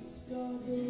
discover